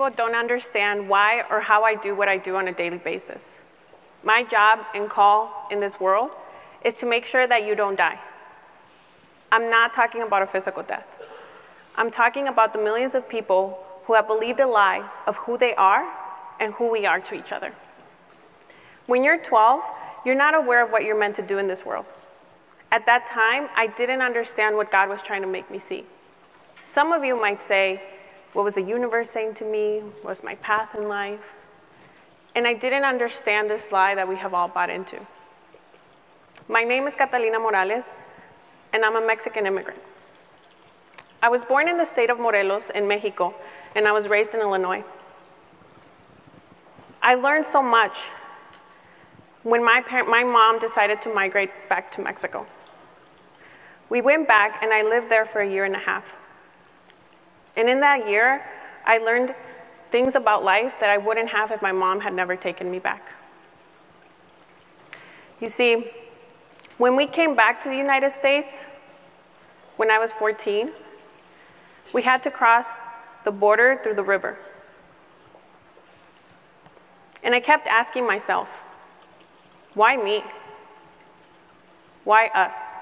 people don't understand why or how I do what I do on a daily basis. My job and call in this world is to make sure that you don't die. I'm not talking about a physical death. I'm talking about the millions of people who have believed a lie of who they are and who we are to each other. When you're 12, you're not aware of what you're meant to do in this world. At that time, I didn't understand what God was trying to make me see. Some of you might say, What was the universe saying to me? What was my path in life? And I didn't understand this lie that we have all bought into. My name is Catalina Morales, and I'm a Mexican immigrant. I was born in the state of Morelos in Mexico, and I was raised in Illinois. I learned so much when my, parent, my mom decided to migrate back to Mexico. We went back, and I lived there for a year and a half. And in that year, I learned things about life that I wouldn't have if my mom had never taken me back. You see, when we came back to the United States, when I was 14, we had to cross the border through the river. And I kept asking myself, why me? Why us?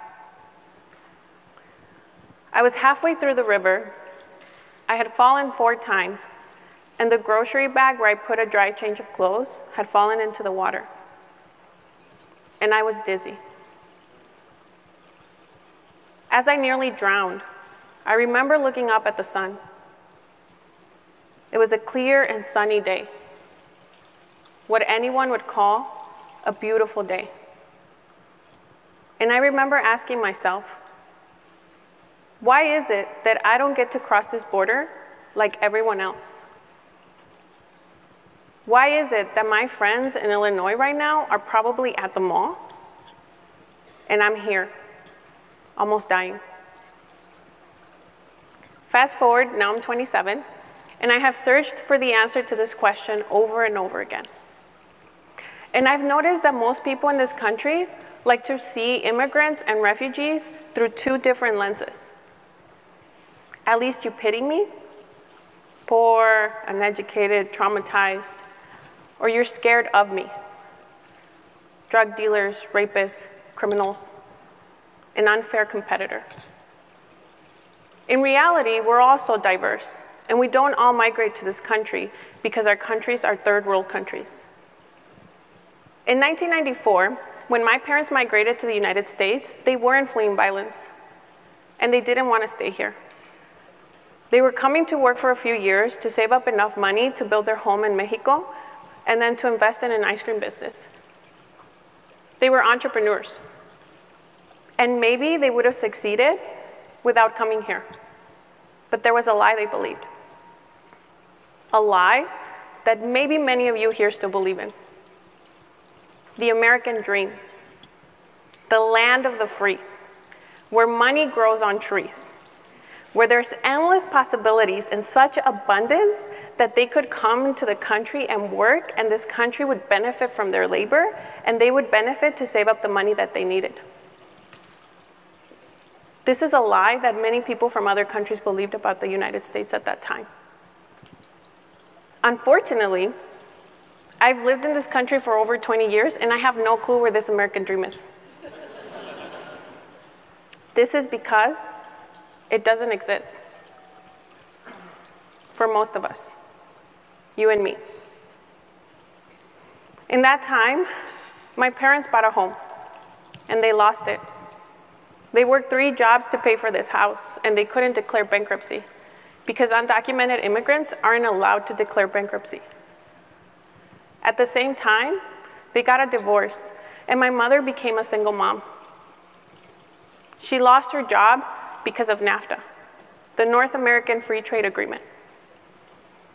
I was halfway through the river. I had fallen four times, and the grocery bag where I put a dry change of clothes had fallen into the water. And I was dizzy. As I nearly drowned, I remember looking up at the sun. It was a clear and sunny day, what anyone would call a beautiful day. And I remember asking myself, why is it that I don't get to cross this border like everyone else? Why is it that my friends in Illinois right now are probably at the mall and I'm here, almost dying? Fast forward, now I'm 27, and I have searched for the answer to this question over and over again. And I've noticed that most people in this country like to see immigrants and refugees through two different lenses. At least you pity me, poor, uneducated, traumatized, or you're scared of me. Drug dealers, rapists, criminals, an unfair competitor. In reality, we're also diverse, and we don't all migrate to this country because our countries are third world countries. In 1994, when my parents migrated to the United States, they weren't fleeing violence, and they didn't want to stay here. They were coming to work for a few years to save up enough money to build their home in Mexico and then to invest in an ice cream business. They were entrepreneurs. And maybe they would have succeeded without coming here. But there was a lie they believed. A lie that maybe many of you here still believe in. The American dream. The land of the free, where money grows on trees where there's endless possibilities in such abundance that they could come to the country and work, and this country would benefit from their labor, and they would benefit to save up the money that they needed. This is a lie that many people from other countries believed about the United States at that time. Unfortunately, I've lived in this country for over 20 years, and I have no clue where this American dream is. this is because it doesn't exist for most of us, you and me. In that time, my parents bought a home and they lost it. They worked three jobs to pay for this house and they couldn't declare bankruptcy because undocumented immigrants aren't allowed to declare bankruptcy. At the same time, they got a divorce and my mother became a single mom. She lost her job because of NAFTA, the North American Free Trade Agreement.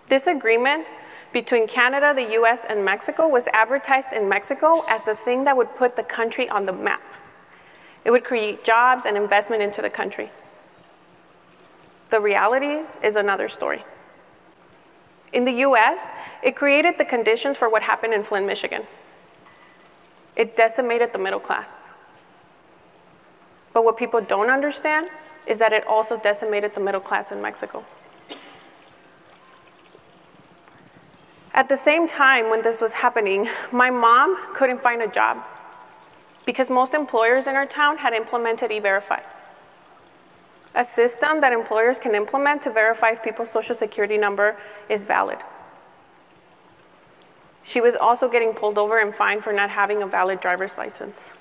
This agreement between Canada, the US, and Mexico was advertised in Mexico as the thing that would put the country on the map. It would create jobs and investment into the country. The reality is another story. In the US, it created the conditions for what happened in Flint, Michigan. It decimated the middle class. But what people don't understand is that it also decimated the middle class in Mexico. At the same time, when this was happening, my mom couldn't find a job because most employers in our town had implemented E Verify, a system that employers can implement to verify if people's social security number is valid. She was also getting pulled over and fined for not having a valid driver's license.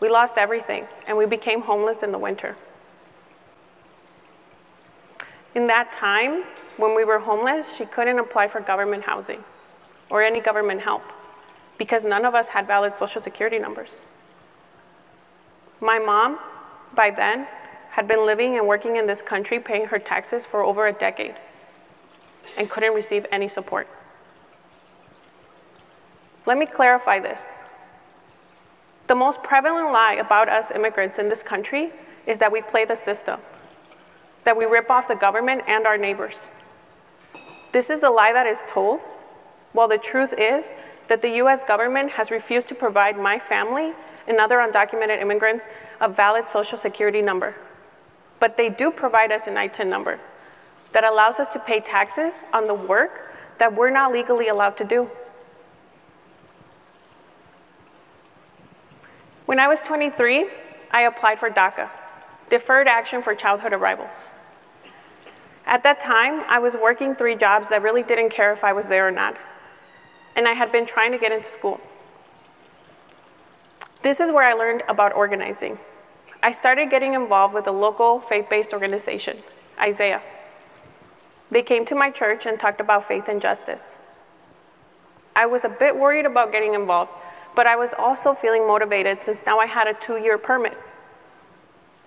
We lost everything, and we became homeless in the winter. In that time, when we were homeless, she couldn't apply for government housing or any government help because none of us had valid social security numbers. My mom, by then, had been living and working in this country paying her taxes for over a decade and couldn't receive any support. Let me clarify this. The most prevalent lie about us immigrants in this country is that we play the system, that we rip off the government and our neighbors. This is the lie that is told, while the truth is that the US government has refused to provide my family and other undocumented immigrants a valid social security number. But they do provide us an ITIN number that allows us to pay taxes on the work that we're not legally allowed to do. When I was 23, I applied for DACA, Deferred Action for Childhood Arrivals. At that time, I was working three jobs that really didn't care if I was there or not and I had been trying to get into school. This is where I learned about organizing. I started getting involved with a local faith based organization, Isaiah. They came to my church and talked about faith and justice. I was a bit worried about getting involved, but I was also feeling motivated since now I had a two year permit.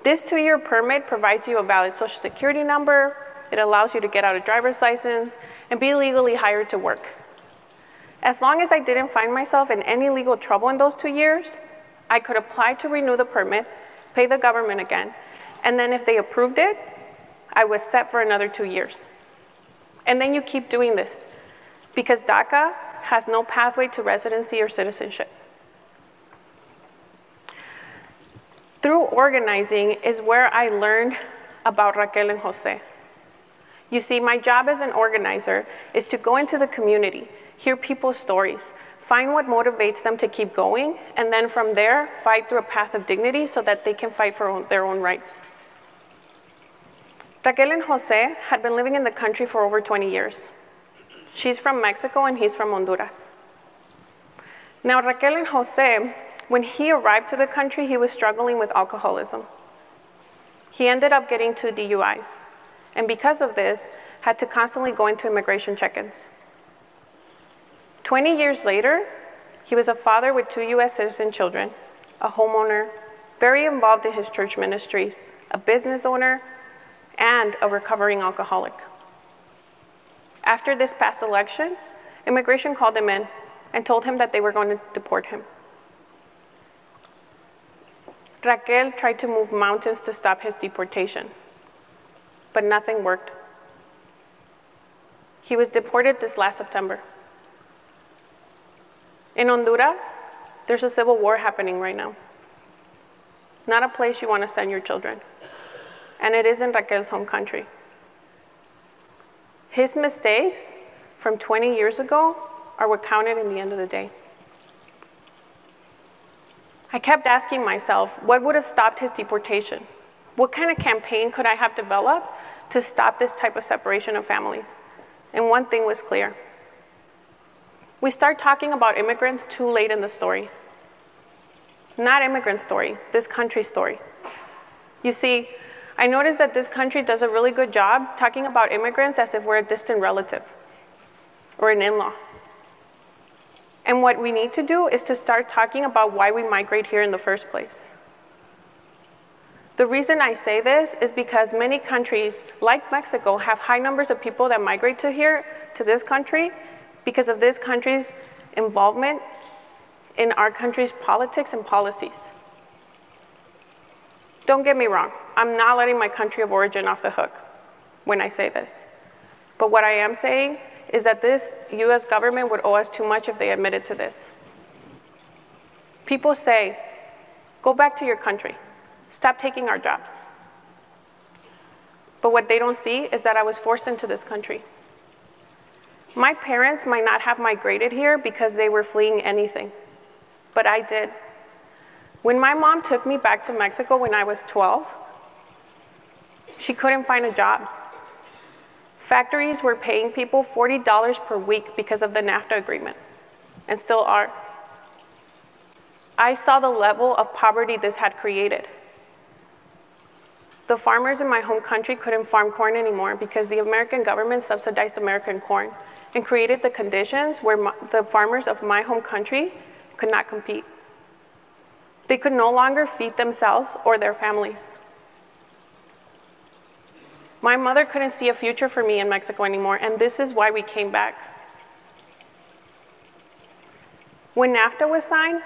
This two year permit provides you a valid social security number, it allows you to get out a driver's license, and be legally hired to work. As long as I didn't find myself in any legal trouble in those two years, I could apply to renew the permit, pay the government again, and then if they approved it, I was set for another two years. And then you keep doing this because DACA has no pathway to residency or citizenship. Through organizing is where I learned about Raquel and Jose. You see, my job as an organizer is to go into the community hear people's stories, find what motivates them to keep going, and then from there, fight through a path of dignity so that they can fight for their own rights. Raquel and Jose had been living in the country for over 20 years. She's from Mexico and he's from Honduras. Now, Raquel and Jose, when he arrived to the country, he was struggling with alcoholism. He ended up getting two DUIs, and because of this, had to constantly go into immigration check ins. 20 years later, he was a father with two U.S. citizen children, a homeowner, very involved in his church ministries, a business owner, and a recovering alcoholic. After this past election, immigration called him in and told him that they were going to deport him. Raquel tried to move mountains to stop his deportation, but nothing worked. He was deported this last September. In Honduras, there's a civil war happening right now. Not a place you want to send your children. And it isn't Raquel's home country. His mistakes from 20 years ago are what counted in the end of the day. I kept asking myself, what would have stopped his deportation? What kind of campaign could I have developed to stop this type of separation of families? And one thing was clear we start talking about immigrants too late in the story. Not immigrant story, this country story. You see, I noticed that this country does a really good job talking about immigrants as if we're a distant relative or an in law. And what we need to do is to start talking about why we migrate here in the first place. The reason I say this is because many countries, like Mexico, have high numbers of people that migrate to here, to this country, because of this country's involvement in our country's politics and policies. Don't get me wrong, I'm not letting my country of origin off the hook when I say this. But what I am saying is that this US government would owe us too much if they admitted to this. People say, go back to your country, stop taking our jobs. But what they don't see is that I was forced into this country. My parents might not have migrated here because they were fleeing anything, but I did. When my mom took me back to Mexico when I was 12, she couldn't find a job. Factories were paying people $40 per week because of the NAFTA agreement, and still are. I saw the level of poverty this had created. The farmers in my home country couldn't farm corn anymore because the American government subsidized American corn and created the conditions where my, the farmers of my home country could not compete. They could no longer feed themselves or their families. My mother couldn't see a future for me in Mexico anymore, and this is why we came back. When NAFTA was signed,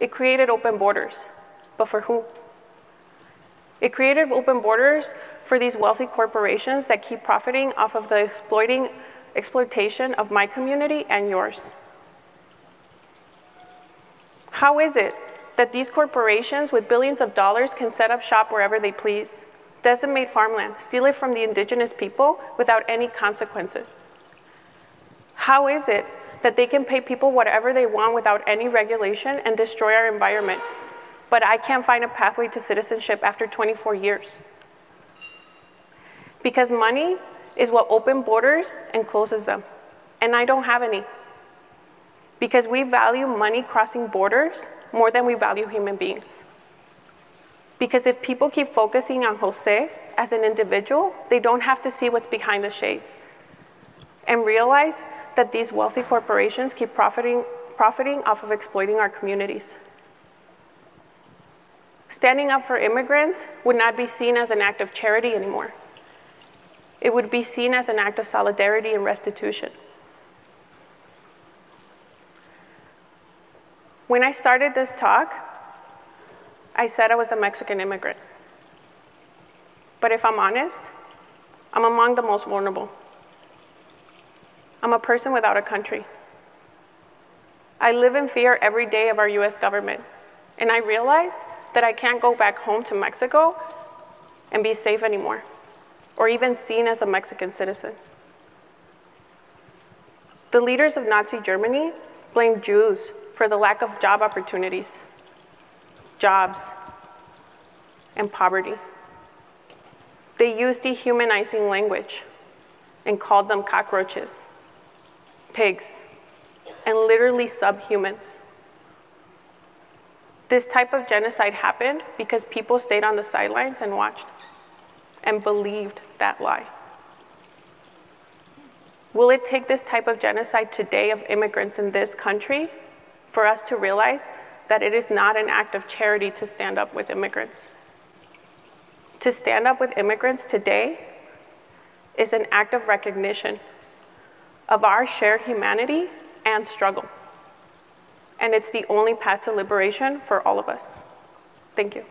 it created open borders. But for who? It created open borders for these wealthy corporations that keep profiting off of the exploiting exploitation of my community and yours. How is it that these corporations with billions of dollars can set up shop wherever they please? Decimate farmland, steal it from the indigenous people without any consequences? How is it that they can pay people whatever they want without any regulation and destroy our environment, but I can't find a pathway to citizenship after 24 years? Because money is what opens borders and closes them, and I don't have any. Because we value money crossing borders more than we value human beings. Because if people keep focusing on Jose as an individual, they don't have to see what's behind the shades and realize that these wealthy corporations keep profiting, profiting off of exploiting our communities. Standing up for immigrants would not be seen as an act of charity anymore. It would be seen as an act of solidarity and restitution. When I started this talk, I said I was a Mexican immigrant. But if I'm honest, I'm among the most vulnerable. I'm a person without a country. I live in fear every day of our US government, and I realize that I can't go back home to Mexico and be safe anymore, or even seen as a Mexican citizen. The leaders of Nazi Germany blamed Jews for the lack of job opportunities jobs, and poverty. They used dehumanizing language and called them cockroaches, pigs, and literally subhumans. This type of genocide happened because people stayed on the sidelines and watched and believed that lie. Will it take this type of genocide today of immigrants in this country for us to realize that it is not an act of charity to stand up with immigrants. To stand up with immigrants today is an act of recognition of our shared humanity and struggle. And it's the only path to liberation for all of us. Thank you.